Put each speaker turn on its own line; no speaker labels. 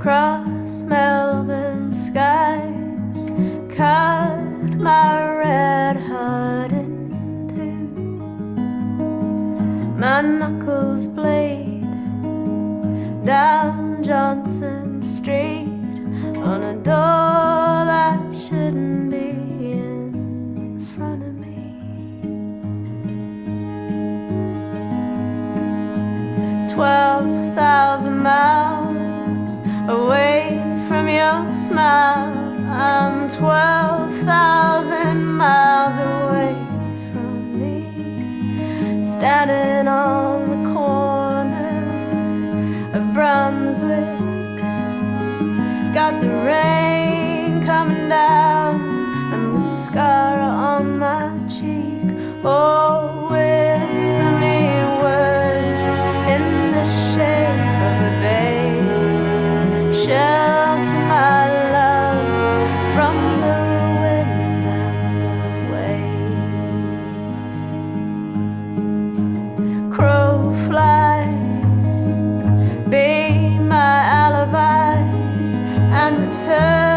across Melbourne skies, cut my red heart in two. My knuckles blade down Johnston Street on a door that shouldn't be in front of me. Twelve thousand miles your smile. I'm 12,000 miles away from me, standing on the corner of Brunswick. Got the rain coming down and mascara on my cheek. Oh, and